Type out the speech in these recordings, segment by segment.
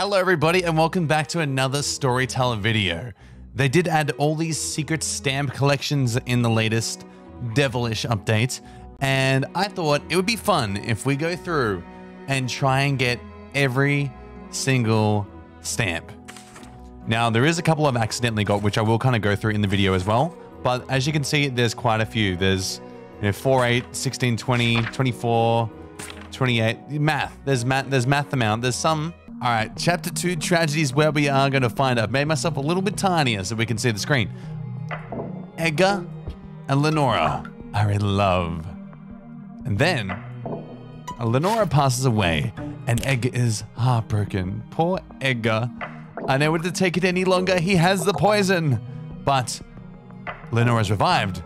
Hello everybody and welcome back to another Storyteller video. They did add all these secret stamp collections in the latest Devilish update and I thought it would be fun if we go through and try and get every single stamp. Now there is a couple I've accidentally got which I will kind of go through in the video as well but as you can see there's quite a few. There's you know, 4, 8, 16, 20, 24, 28. Math. There's math. There's math amount. There's some. All right. Chapter two tragedies where we are going to find. I've made myself a little bit tinier so we can see the screen. Edgar and Lenora are in love. And then Lenora passes away and Edgar is heartbroken. Poor Edgar. Unable to take it any longer, he has the poison. But Lenora is revived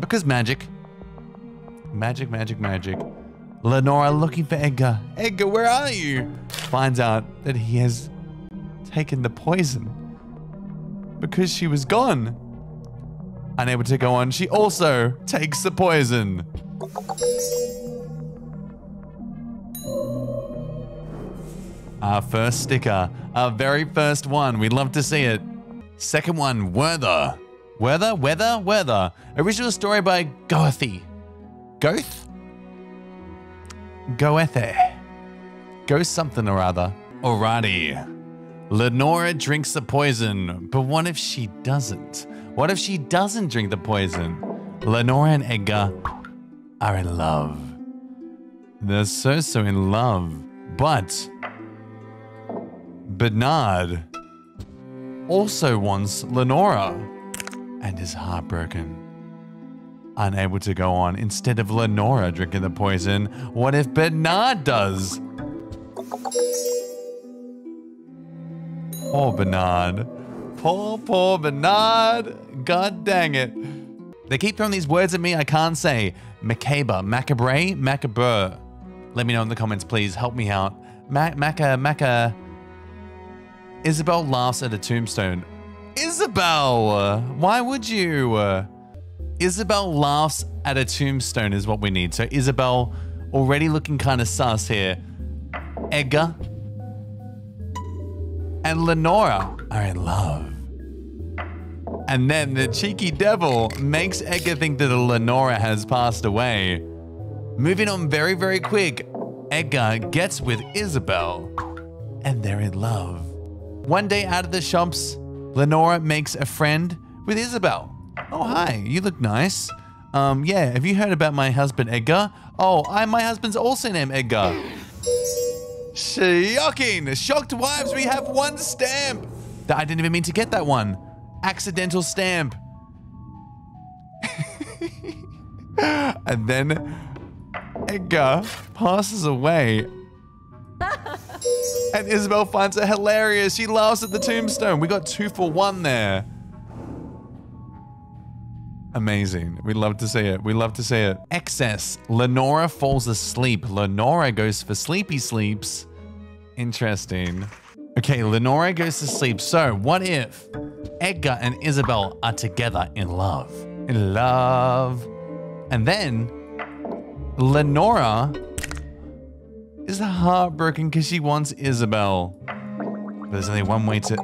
because magic. Magic, magic, magic. Lenora looking for Edgar. Edgar, where are you? Finds out that he has taken the poison because she was gone. Unable to go on, she also takes the poison. Our first sticker, our very first one. We'd love to see it. Second one, Werther. Werther, Weather, Werther. Original story by Goethe. Goeth? Goethe. Go something or other. Alrighty. Lenora drinks the poison, but what if she doesn't? What if she doesn't drink the poison? Lenora and Edgar are in love. They're so, so in love. But Bernard also wants Lenora and is heartbroken. Unable to go on, instead of Lenora drinking the poison, what if Bernard does? Poor Bernard. Poor, poor Bernard. God dang it. They keep throwing these words at me I can't say. Macabre, macabre, macabre. Let me know in the comments, please. Help me out. Mac, maca, maca. Isabel laughs at a tombstone. Isabel! Why would you? Isabel laughs at a tombstone is what we need. So Isabel already looking kind of sus here. Edgar and Lenora are in love. And then the cheeky devil makes Edgar think that Lenora has passed away. Moving on very, very quick, Edgar gets with Isabel and they're in love. One day out of the shops, Lenora makes a friend with Isabel. Oh, hi, you look nice. Um, yeah, have you heard about my husband Edgar? Oh, I my husband's also named Edgar. Shocking! Shocked wives, we have one stamp! I didn't even mean to get that one. Accidental stamp. and then Edgar passes away. and Isabel finds it hilarious. She laughs at the tombstone. We got two for one there. Amazing. We love to see it. We love to see it. Excess. Lenora falls asleep. Lenora goes for sleepy sleeps. Interesting. Okay, Lenora goes to sleep. So, what if Edgar and Isabel are together in love? In love. And then Lenora is heartbroken because she wants Isabel. But there's only one way to...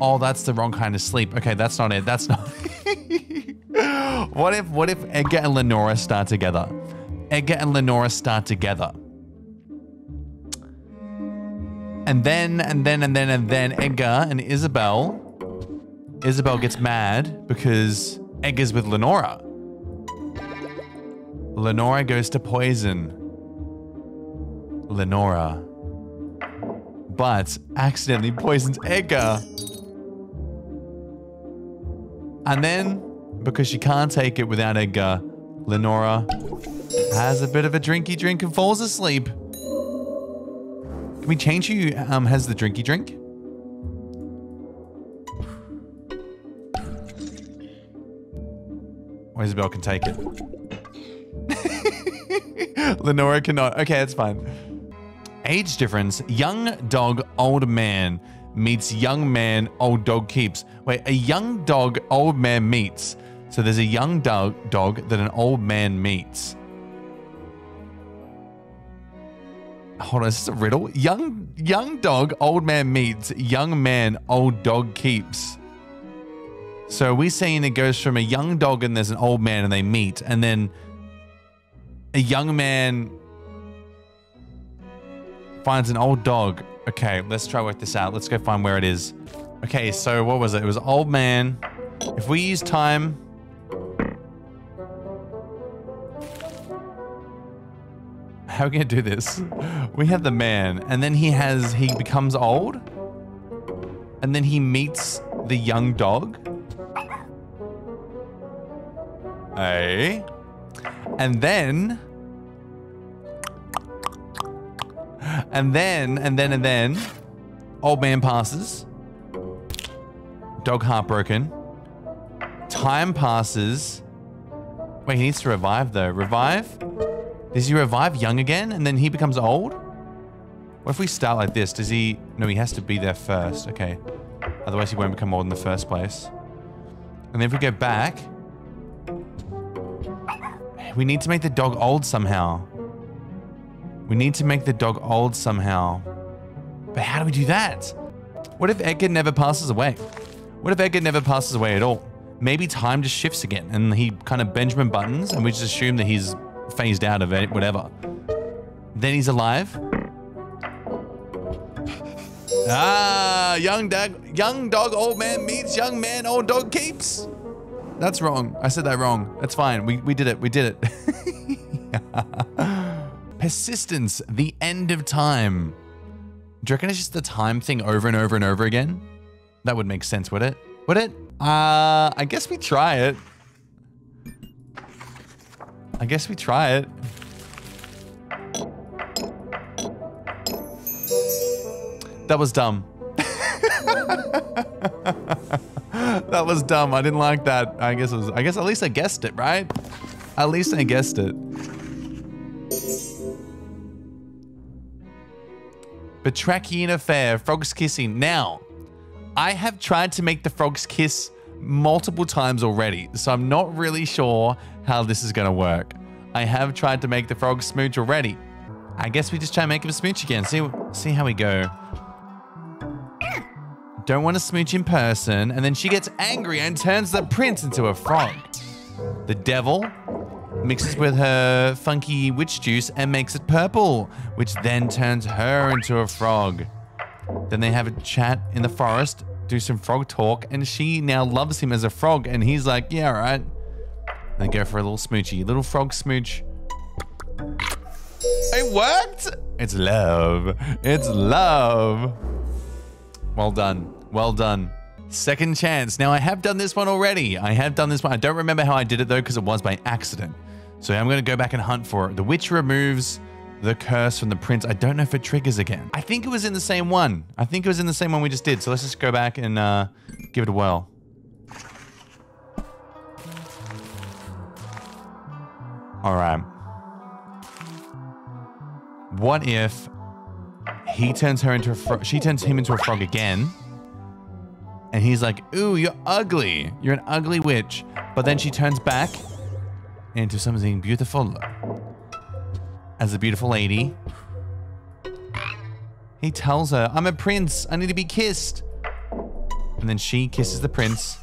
Oh, that's the wrong kind of sleep. Okay, that's not it. That's not... what if what if Edgar and Lenora start together? Edgar and Lenora start together. And then, and then, and then, and then Edgar and Isabel. Isabel gets mad because Edgar's with Lenora. Lenora goes to poison Lenora, but accidentally poisons Edgar. And then, because she can't take it without Edgar, Lenora has a bit of a drinky drink and falls asleep. Can we change who um, has the drinky drink? Or Isabel can take it. Lenora cannot. Okay, that's fine. Age difference. Young dog, old man meets young man, old dog keeps. Wait, a young dog, old man meets. So there's a young dog, dog that an old man meets. Hold on, is this a riddle? Young young dog, old man meets. Young man, old dog keeps. So we're we saying it goes from a young dog and there's an old man and they meet, and then a young man finds an old dog. Okay, let's try work this out. Let's go find where it is. Okay, so what was it? It was old man. If we use time. How are we gonna do this? We have the man, and then he has he becomes old, and then he meets the young dog. Hey. And then And then, and then, and then, old man passes. Dog heartbroken. Time passes. Wait, he needs to revive though. Revive? Does he revive young again and then he becomes old? What if we start like this? Does he... No, he has to be there first. Okay. Otherwise he won't become old in the first place. And then if we go back... We need to make the dog old somehow. We need to make the dog old somehow. But how do we do that? What if Edgar never passes away? What if Edgar never passes away at all? Maybe time just shifts again and he kind of Benjamin Buttons and we just assume that he's phased out of it, whatever. Then he's alive. Ah, young dog, young dog, old man meets young man, old dog keeps. That's wrong. I said that wrong. That's fine. We, we did it. We did it. Persistence, the end of time. Do you reckon it's just the time thing over and over and over again? That would make sense, would it? Would it? Uh, I guess we try it. I guess we try it. That was dumb. that was dumb. I didn't like that. I guess it was, I guess at least I guessed it, right? At least I guessed it. Batrachian affair, frogs kissing. Now, I have tried to make the frogs kiss multiple times already, so I'm not really sure how this is gonna work. I have tried to make the frog smooch already. I guess we just try and make him smooch again. See, see how we go. Don't want to smooch in person, and then she gets angry and turns the prince into a frog. The devil mixes with her funky witch juice and makes it purple, which then turns her into a frog. Then they have a chat in the forest, do some frog talk, and she now loves him as a frog, and he's like, yeah, right. They go for a little smoochy, little frog smooch. It worked! It's love. It's love. Well done. Well done. Second chance. Now, I have done this one already. I have done this one. I don't remember how I did it, though, because it was by accident. So I'm going to go back and hunt for it. The witch removes the curse from the prince. I don't know if it triggers again. I think it was in the same one. I think it was in the same one we just did. So let's just go back and uh, give it a whirl. All right. What if he turns her into a frog? She turns him into a frog again. And he's like, ooh, you're ugly. You're an ugly witch. But then she turns back into something beautiful. As a beautiful lady. He tells her, I'm a prince. I need to be kissed. And then she kisses the prince.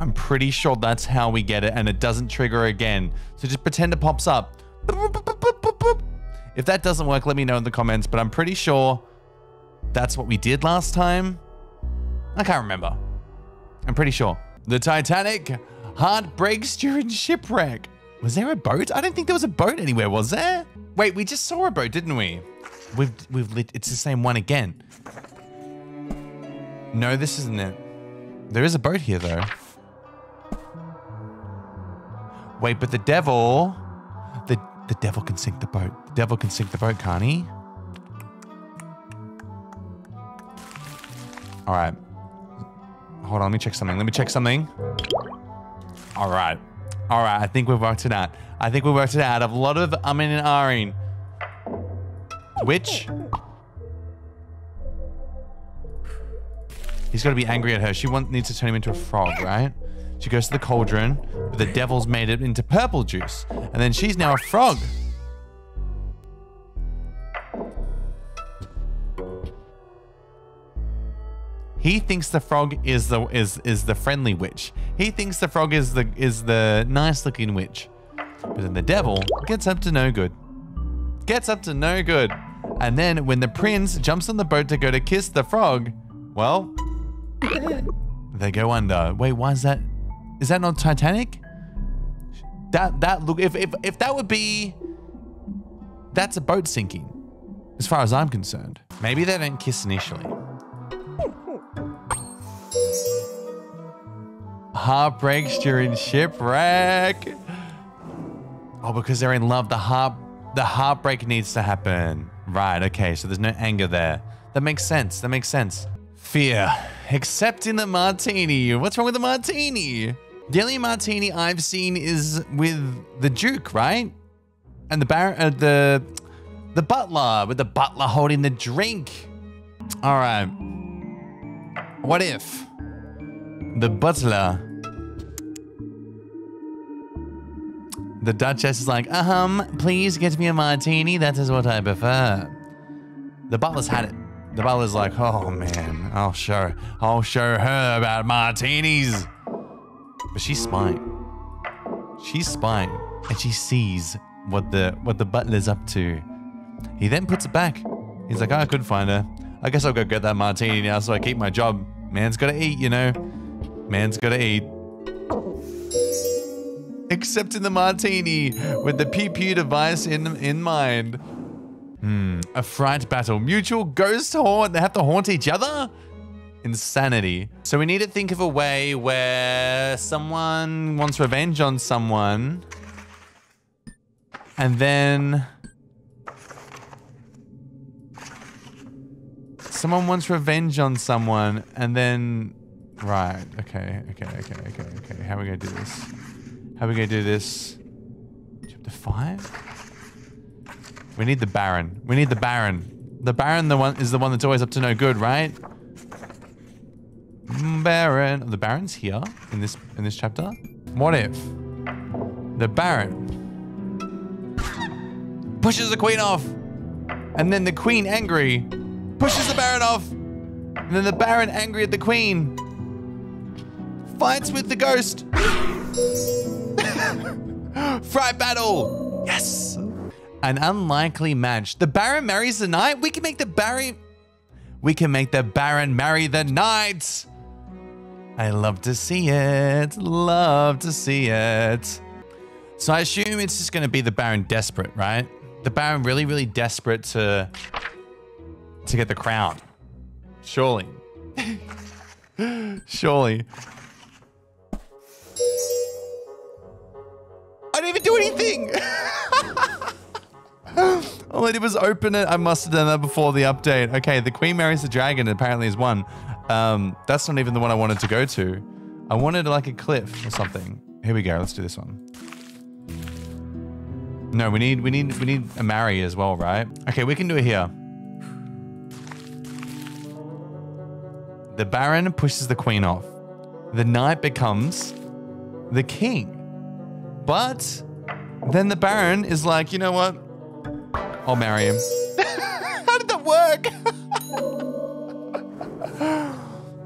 I'm pretty sure that's how we get it and it doesn't trigger again. So just pretend it pops up. If that doesn't work, let me know in the comments, but I'm pretty sure that's what we did last time. I can't remember. I'm pretty sure. The Titanic Heart breaks during shipwreck. Was there a boat? I don't think there was a boat anywhere, was there? Wait, we just saw a boat, didn't we? We've, we've lit, it's the same one again. No, this isn't it. There is a boat here though. Wait, but the devil, the, the devil can sink the boat. The devil can sink the boat, can't he? All right. Hold on, let me check something. Let me check something. All right. All right. I think we've worked it out. I think we worked it out. A lot of umming and ahhing. Which? He's got to be angry at her. She want, needs to turn him into a frog, right? She goes to the cauldron, but the devil's made it into purple juice. And then she's now a frog. He thinks the frog is the is is the friendly witch. He thinks the frog is the is the nice looking witch. But then the devil gets up to no good. Gets up to no good. And then when the prince jumps on the boat to go to kiss the frog, well, they go under. Wait, why is that? Is that not Titanic? That that look if if if that would be that's a boat sinking, as far as I'm concerned. Maybe they don't kiss initially. Heartbreaks during shipwreck. Oh, because they're in love, the heart the heartbreak needs to happen. Right, okay, so there's no anger there. That makes sense. That makes sense. Fear. Accepting the martini. What's wrong with the martini? The only martini I've seen is with the Duke, right? And the bar, uh, the the butler, with the butler holding the drink. All right. What if the butler, the Duchess is like, um, please get me a martini. That is what I prefer. The butler's had it. The butler's like, oh man, I'll show, I'll show her about martinis. But she's spying. She's spying, and she sees what the what the butler's up to. He then puts it back. He's like, oh, I couldn't find her. I guess I'll go get that martini now so I keep my job. Man's gotta eat, you know. Man's gotta eat. Except in the martini with the pew device in in mind. Hmm, a fright battle. Mutual ghost haunt. They have to haunt each other? Insanity. So we need to think of a way where someone wants revenge on someone. And then... Someone wants revenge on someone and then... Right. Okay. Okay. Okay. Okay. Okay. How are we to do this? How are we going to do this? Chapter 5? We need the Baron. We need the Baron. The Baron the one is the one that's always up to no good, right? Mm, Baron. The Baron's here in this in this chapter. What if the Baron pushes the Queen off, and then the Queen angry pushes the Baron off, and then the Baron angry at the Queen fights with the ghost. Fright battle. Yes an unlikely match. The Baron marries the Knight? We can make the Baron... We can make the Baron marry the Knight! I love to see it. Love to see it. So I assume it's just going to be the Baron desperate, right? The Baron really, really desperate to... to get the crown. Surely. Surely. Didn't even do anything! All I did was open it. I must have done that before the update. Okay, the Queen marries the dragon apparently is one. Um, that's not even the one I wanted to go to. I wanted like a cliff or something. Here we go. Let's do this one. No, we need we need we need a marry as well, right? Okay, we can do it here. The Baron pushes the Queen off. The Knight becomes the King. But then the Baron is like, you know what? I'll marry him. How did that work?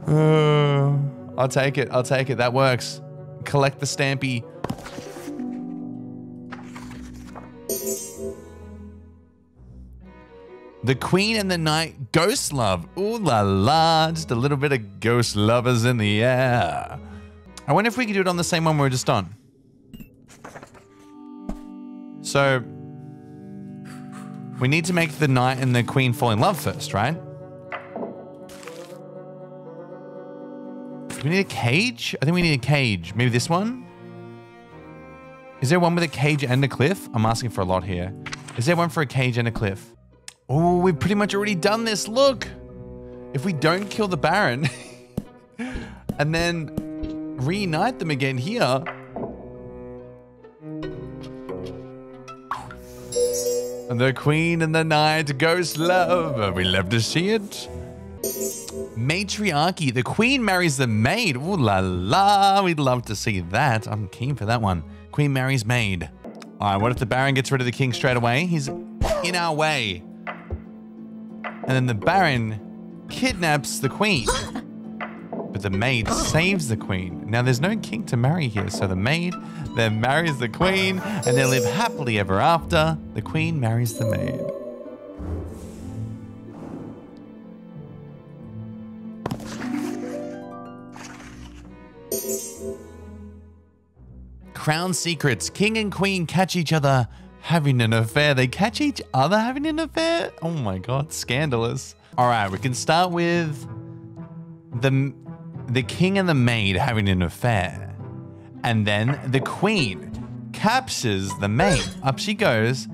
uh, I'll take it. I'll take it. That works. Collect the stampy. The Queen and the Knight Ghost Love. Ooh la la. Just a little bit of ghost lovers in the air. I wonder if we could do it on the same one we were just on. So we need to make the knight and the queen fall in love first, right? Do we need a cage? I think we need a cage. Maybe this one? Is there one with a cage and a cliff? I'm asking for a lot here. Is there one for a cage and a cliff? Oh, we've pretty much already done this. Look. If we don't kill the Baron and then reunite them again here, The Queen and the Knight, Ghost Love. Uh, we love to see it. Matriarchy. The Queen marries the maid. Ooh la la. We'd love to see that. I'm keen for that one. Queen marries maid. All right, what if the Baron gets rid of the King straight away? He's in our way. And then the Baron kidnaps the Queen. but the maid saves the queen. Now, there's no king to marry here, so the maid then marries the queen, and they live happily ever after. The queen marries the maid. Crown secrets. King and queen catch each other having an affair. They catch each other having an affair? Oh my god, scandalous. All right, we can start with the the king and the maid having an affair. And then the queen captures the maid. Up she goes,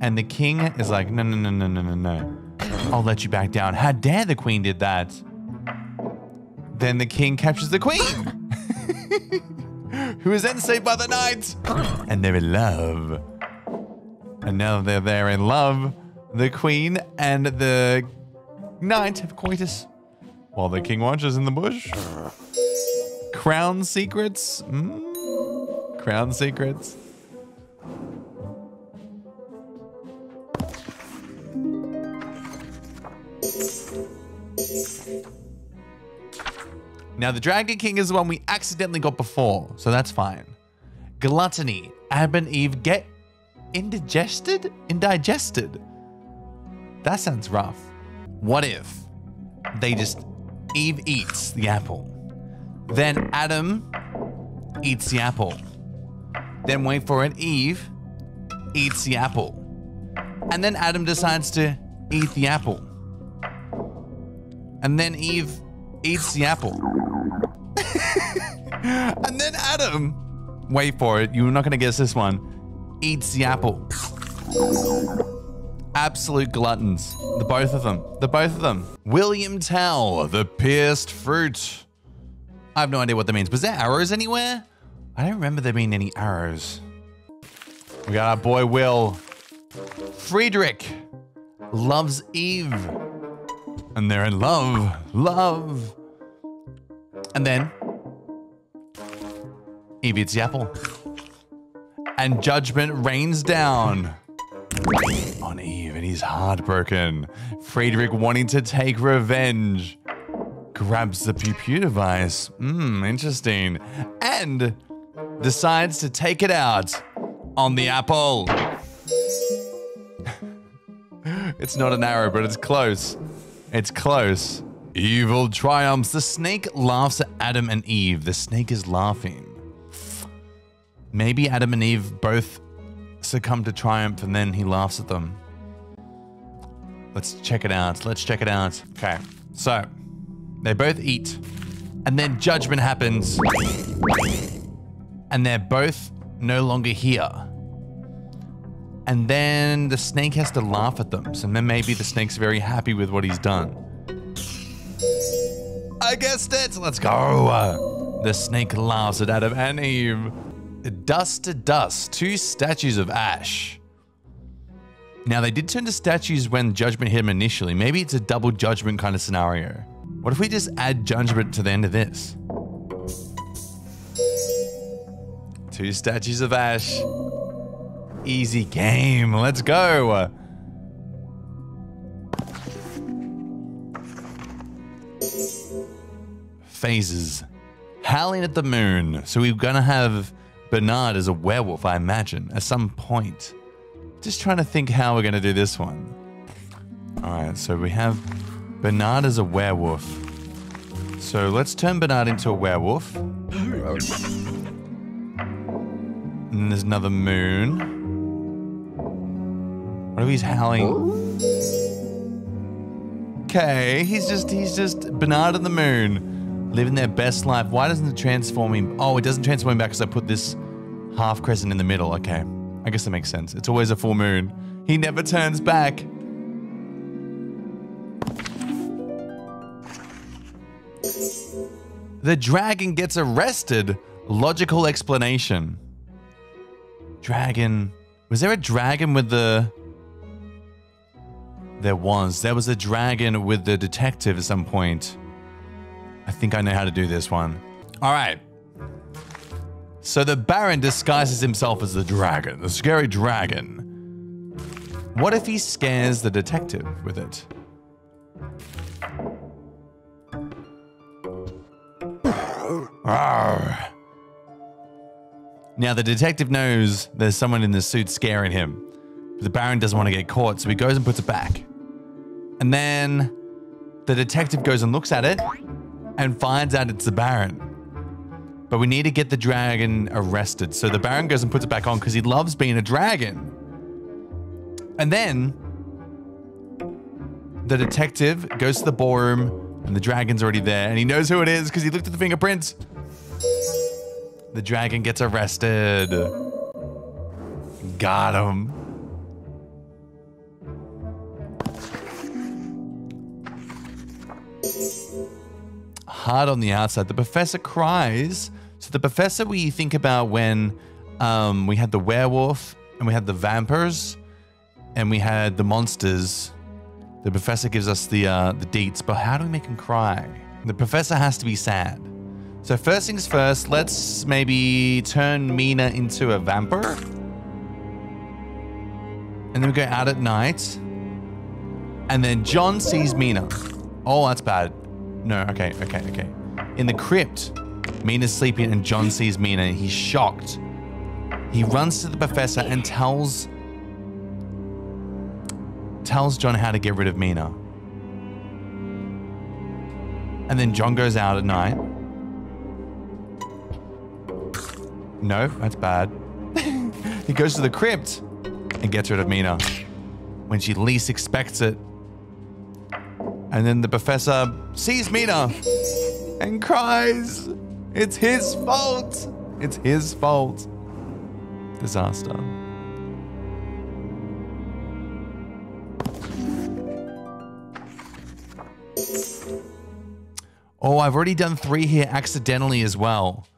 and the king is like, "No, no, no, no, no, no, no. I'll let you back down." How dare the queen did that? Then the king captures the queen. who is then saved by the knight. And they're in love. And now they're there in love. The queen and the knight have coitus while the king watches in the bush. Crown secrets. Mm. Crown secrets. Now, the Dragon King is the one we accidentally got before, so that's fine. Gluttony. Adam and Eve get indigested? Indigested? That sounds rough. What if they just. Eve eats the apple. Then Adam eats the apple. Then wait for it, Eve eats the apple. And then Adam decides to eat the apple. And then Eve eats the apple. and then Adam, wait for it, you're not going to guess this one, eats the apple. Absolute gluttons. The both of them. The both of them. William Tell, the pierced fruit. I have no idea what that means. Was there arrows anywhere? I don't remember there being any arrows. We got our boy Will. Friedrich loves Eve. And they're in love. Love. And then Eve eats the apple. And judgment rains down on Eve, and he's heartbroken. Friedrich, wanting to take revenge, grabs the pupu device. Mmm, interesting. And decides to take it out on the apple. it's not an arrow, but it's close. It's close. Evil triumphs. The snake laughs at Adam and Eve. The snake is laughing. Maybe Adam and Eve both succumb to triumph and then he laughs at them. Let's check it out. Let's check it out. Okay. So, they both eat. And then judgment happens. And they're both no longer here. And then the snake has to laugh at them. So then maybe the snake's very happy with what he's done. I guessed it. Let's go. The snake laughs at Adam and Eve. Dust to dust, two statues of ash. Now, they did turn to statues when Judgment hit him initially. Maybe it's a double Judgment kind of scenario. What if we just add Judgment to the end of this? Two statues of ash. Easy game. Let's go. Phases. Howling at the moon. So we're going to have Bernard is a werewolf, I imagine, at some point. Just trying to think how we're going to do this one. All right, so we have Bernard as a werewolf. So let's turn Bernard into a werewolf. And there's another moon. What if he's howling? Okay, he's just he's just Bernard and the moon, living their best life. Why doesn't it transform him? Oh, it doesn't transform him back because I put this half crescent in the middle. Okay, I guess that makes sense. It's always a full moon. He never turns back. The dragon gets arrested. Logical explanation. Dragon. Was there a dragon with the. There was. There was a dragon with the detective at some point. I think I know how to do this one. All right. So the Baron disguises himself as the dragon, the scary dragon. What if he scares the detective with it? Arr. Now the detective knows there's someone in the suit scaring him. But the Baron doesn't want to get caught, so he goes and puts it back. And then the detective goes and looks at it and finds out it's the Baron. But we need to get the dragon arrested. So the Baron goes and puts it back on because he loves being a dragon. And then the detective goes to the ballroom and the dragon's already there and he knows who it is because he looked at the fingerprints. The dragon gets arrested. Got him. Hard on the outside. The professor cries. So the professor we think about when um, we had the werewolf and we had the vampires and we had the monsters. The professor gives us the uh, the deets, but how do we make him cry? The professor has to be sad. So first things first, let's maybe turn Mina into a vampire. And then we go out at night. And then John sees Mina. Oh, that's bad. No, okay, okay, okay. In the crypt, Mina's sleeping and John sees Mina and he's shocked. He runs to the professor and tells tells John how to get rid of Mina. And then John goes out at night. No, that's bad. he goes to the crypt and gets rid of Mina when she least expects it. And then the professor sees Mina and cries. It's his fault. It's his fault. Disaster. Oh, I've already done three here accidentally as well.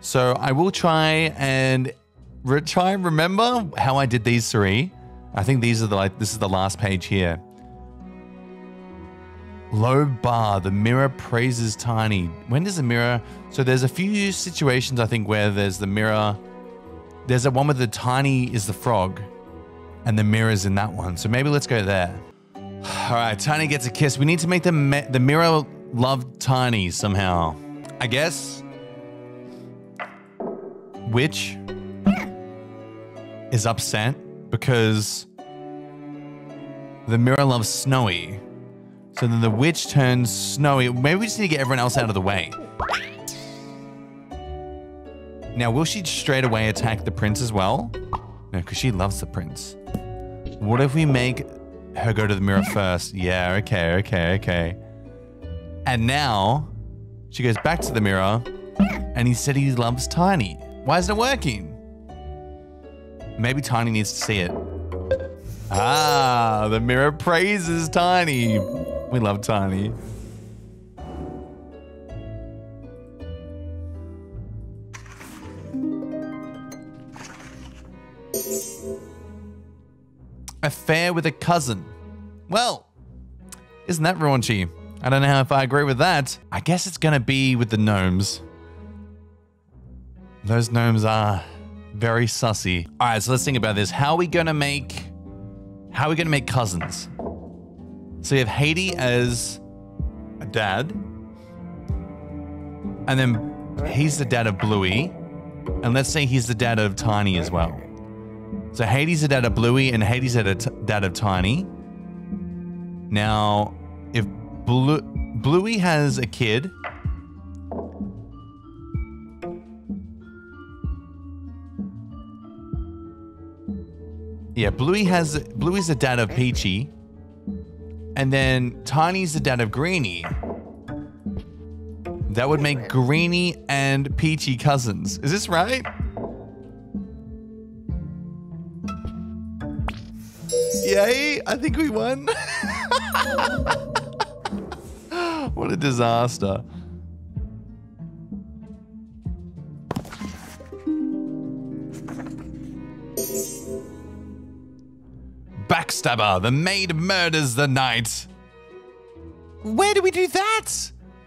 So I will try and re try and remember how I did these three. I think these are the like this is the last page here. Low bar, the mirror praises Tiny. When does the mirror? So there's a few situations I think where there's the mirror. There's a one where the Tiny is the frog, and the mirror's in that one. So maybe let's go there. All right, Tiny gets a kiss. We need to make the the mirror love Tiny somehow. I guess. Witch is upset because the mirror loves Snowy. So then the witch turns Snowy. Maybe we just need to get everyone else out of the way. Now, will she straight away attack the prince as well? No, because she loves the prince. What if we make her go to the mirror first? Yeah, okay, okay, okay. And now she goes back to the mirror and he said he loves Tiny. Why isn't it working? Maybe Tiny needs to see it. Ah, the mirror praises Tiny. We love Tiny. Affair with a cousin. Well, isn't that raunchy? I don't know if I agree with that. I guess it's gonna be with the gnomes. Those gnomes are very sussy. All right, so let's think about this. How are we gonna make, how are we gonna make cousins? So you have Haiti as a dad. And then he's the dad of Bluey. And let's say he's the dad of Tiny as well. So Hades the dad of Bluey and Hades the dad of Tiny. Now, if Blue Bluey has a kid. Yeah, Bluey has Bluey's the dad of Peachy. And then Tiny's the dad of Greeny. That would make Greeny and Peachy cousins. Is this right? Yay, I think we won. what a disaster. Backstabber, the maid murders the knight. Where do we do that?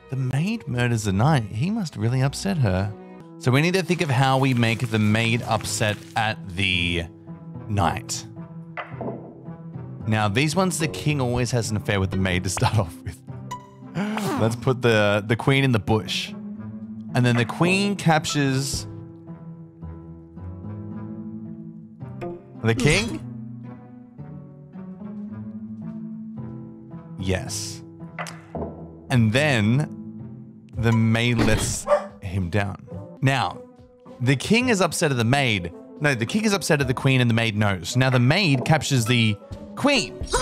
The maid murders the knight. He must really upset her. So we need to think of how we make the maid upset at the knight. Now, these ones, the king always has an affair with the maid to start off with. Let's put the, the queen in the bush. And then the queen captures the king? Yes. And then the maid lets him down. Now, the king is upset at the maid. No, the king is upset at the queen and the maid knows. Now the maid captures the queen.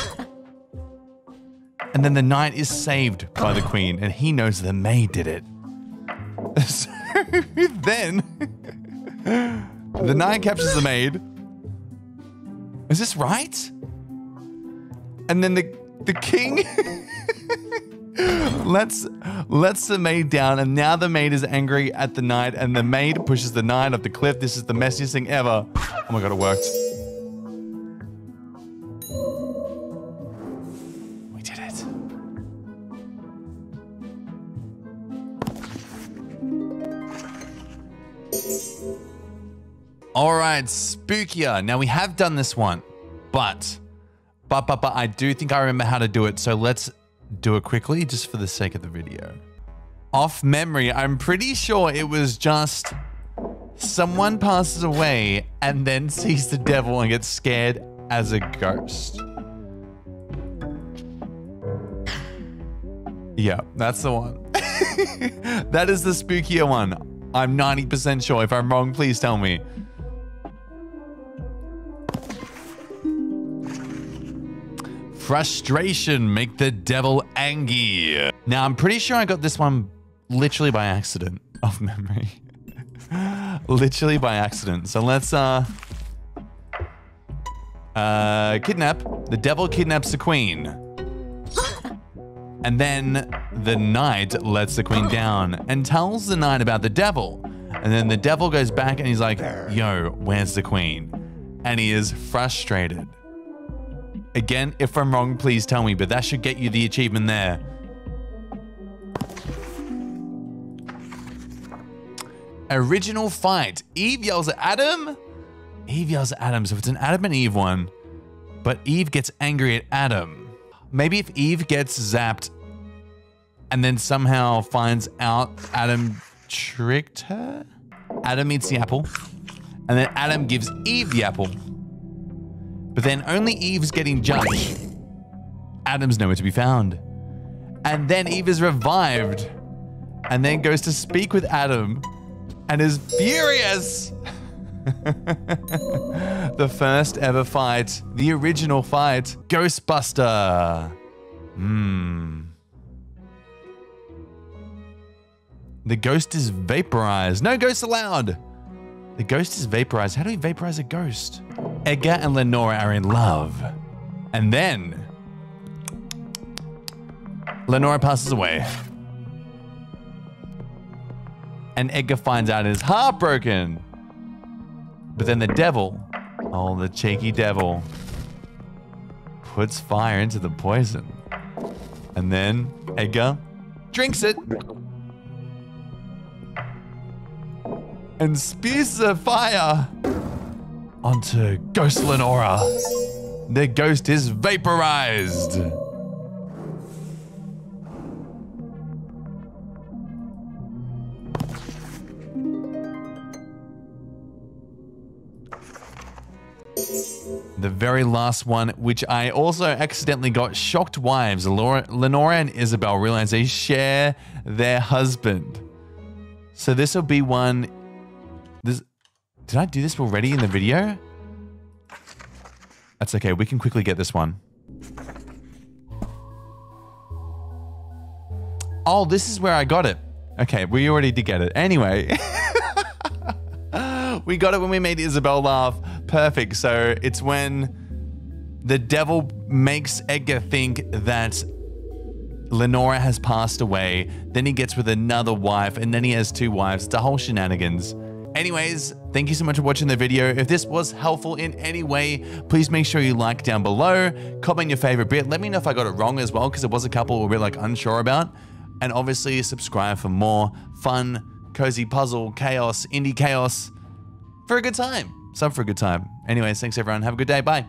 And then the knight is saved by the queen and he knows the maid did it. So then the knight captures the maid. Is this right? And then the the king lets lets the maid down, and now the maid is angry at the knight, and the maid pushes the knight off the cliff. This is the messiest thing ever. Oh my god, it worked. We did it. All right, spookier. Now we have done this one, but, but, but, but I do think I remember how to do it. So let's do it quickly just for the sake of the video. Off memory, I'm pretty sure it was just someone passes away and then sees the devil and gets scared as a ghost. Yeah, that's the one. that is the spookier one. I'm 90% sure. If I'm wrong, please tell me. Frustration make the devil angry. Now, I'm pretty sure I got this one literally by accident off memory. literally by accident. So let's uh uh kidnap. The devil kidnaps the queen. And then the knight lets the queen down and tells the knight about the devil. And then the devil goes back and he's like, yo, where's the queen? And he is frustrated. Again, if I'm wrong, please tell me, but that should get you the achievement there. Original fight. Eve yells at Adam? Eve yells at Adam, so it's an Adam and Eve one. But Eve gets angry at Adam. Maybe if Eve gets zapped and then somehow finds out Adam tricked her? Adam eats the apple, and then Adam gives Eve the apple. But then only Eve's getting judged. Adam's nowhere to be found. And then Eve is revived, and then goes to speak with Adam, and is furious. the first ever fight, the original fight, Ghostbuster. Hmm. The ghost is vaporized. No ghosts allowed. The ghost is vaporized. How do we vaporize a ghost? Edgar and Lenora are in love. And then Lenora passes away. And Edgar finds out and is heartbroken. But then the devil, oh, the cheeky devil, puts fire into the poison. And then Edgar drinks it and spews the fire onto Ghost Lenora. The ghost is vaporized. The very last one, which I also accidentally got shocked wives, Lenora and Isabel realize they share their husband. So this will be one. Did I do this already in the video? That's okay. We can quickly get this one. Oh, this is where I got it. Okay, we already did get it. Anyway. we got it when we made Isabel laugh. Perfect. So it's when the devil makes Edgar think that Lenora has passed away. Then he gets with another wife, and then he has two wives. A whole shenanigans. Anyways, thank you so much for watching the video. If this was helpful in any way, please make sure you like down below, comment your favorite bit. Let me know if I got it wrong as well, because there was a couple we're like unsure about. And obviously subscribe for more fun, cozy puzzle, chaos, indie chaos for a good time. Sub for a good time. Anyways, thanks everyone. Have a good day. Bye.